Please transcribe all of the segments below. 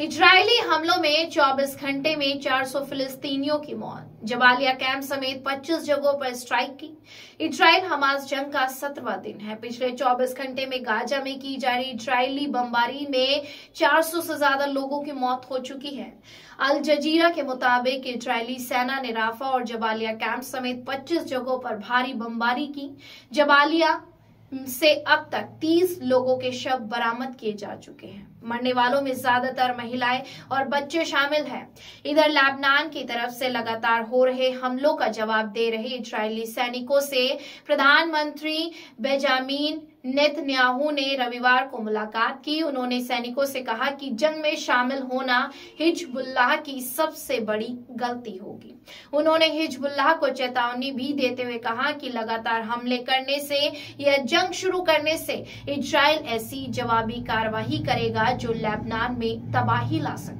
Israeli हमलों में 24 घंटे में 400 फिलिस्तीनियों की मौत। जबालिया कैंप समेत 25 जगहों पर स्ट्राइक की। इजराइल हमास जंग का सत्रवा दिन है। पिछले 24 घंटे में गाजा में की जा रही इजरायली बमबारी में 400 से ज़्यादा लोगों की मौत हो चुकी है। अल जजीरा के मुताबिक इजरायली सेना ने राफा और जबालिया कैंप समेत 25 जगहों पर भारी बमबारी की। जबालिया से अब तक 30 लोगों के शव बरामद किए जा चुके हैं। मरने वालों में ज़्यादातर महिलाएँ और बच्चे शामिल हैं। इधर लेबनान की तरफ़ से लगातार हो रहे हमलों का जवाब दे रहे इजरायली सैनिकों से प्रधानमंत्री बेजामीन नेतन्याहू ने रविवार को मुलाकात की। उन्होंने सैनिकों से कहा कि जंग में शामिल होना हिजबुल्लाह की सबसे बड़ी गलती होगी। उन्होंने हिजबुल्लाह को चेतावनी भी देते हुए कहा कि लगातार हमले करने से या जंग शुरू करने से इजराइल ऐसी जवाबी कार्रवाई करेगा जो लेबनान में तबाही ला सकती है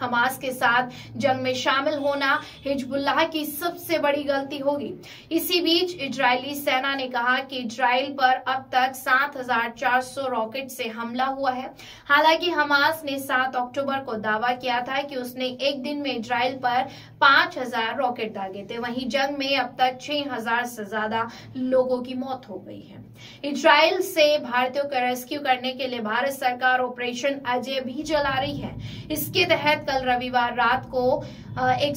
हमास के साथ जंग में शामिल होना हिजबुल्लाह की सबसे बड़ी गलती होगी। इसी बीच इजरायली सेना ने कहा कि इजराइल पर अब तक 7,400 रॉकेट से हमला हुआ है। हालाँकि हमास ने 7 अक्टूबर को दावा किया था कि उसने एक दिन में इजराइल पर 5,000 रॉकेट दागे थे। वहीं जंग में अब तक 6,000 से ज़्यादा लोगों की मौत हो गई है। इजराइल से भारतीयों को रेस्क्यू करने के लिए भारत सरकार ऑपरेशन अजय भी चला रही है। इसके तहत कल रविवार रात को एक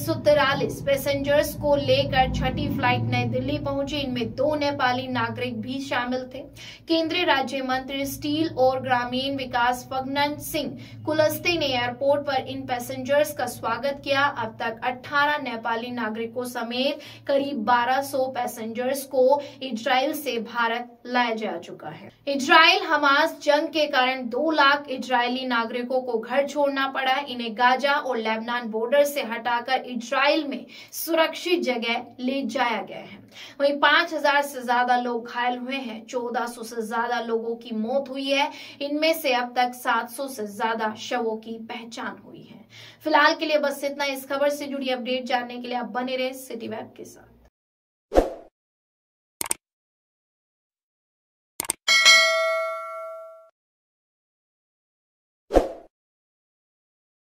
पैसेंजर्स को लेकर छठी फ़्लाइट नई दिल्ली पहुँची। इनमें दो नेपाली नागरिक भी शामिल थे। केंद्रीय राज्य मंत्री स्टील और ग्रामीण विकास फगनन सिंह कुलस्ते ने एयरपोर्ट पर इन पैसेंजर्स का स्वागत किया। अब तक 18 नेपाली नागरिकों समेत करीब 1200 पैसेंजर्स को इजराइल से भारत लाया जा चुका है। इजराइल हमास जंग के कारण दो लाख इजरायली नागरिकों को घर छोड़ना पड़ा। इन्हें गाजा और लेबनान बॉर्डर से हटाकर इजराइल में सुरक्षित जगह ले जाया गया है। वहीं पाँच हज़ार से ज़्यादा लोग घायल हुए हैं, चौदह सौ से ज़्यादा लोगों की मौत हुई है, इनमें से अब तक सात सौ से ज़्यादा शवों की पहचान हुई है। फ़िलहाल के लिए बस इतना इस खबर से जुड़ी अपडेट जानने के लिए आप बने रहे सिटी वेब के साथ।